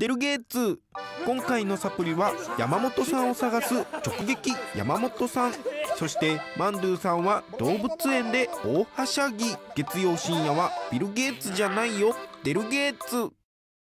デルゲーツ。今回のサプリは山本さんを探す直撃。山本さん。そしてマンドゥさんは動物園で大はしゃぎ。月曜深夜はビル・ゲイツじゃないよ。デルゲイツ。